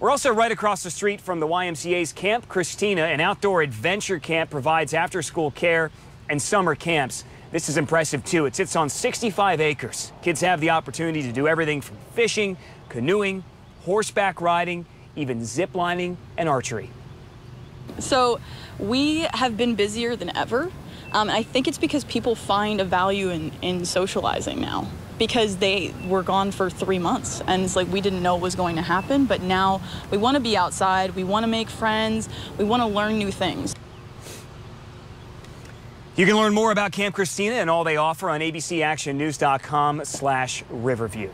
We're also right across the street from the YMCA's Camp Cristina, an outdoor adventure camp provides after school care and summer camps. This is impressive too. It sits on 65 acres. Kids have the opportunity to do everything from fishing, canoeing, horseback riding, even zip lining and archery. So we have been busier than ever. Um, I think it's because people find a value in, in socializing now because they were gone for three months and it's like we didn't know what was going to happen but now we want to be outside we want to make friends we want to learn new things. You can learn more about camp Cristina and all they offer on abcactionnews.com slash riverview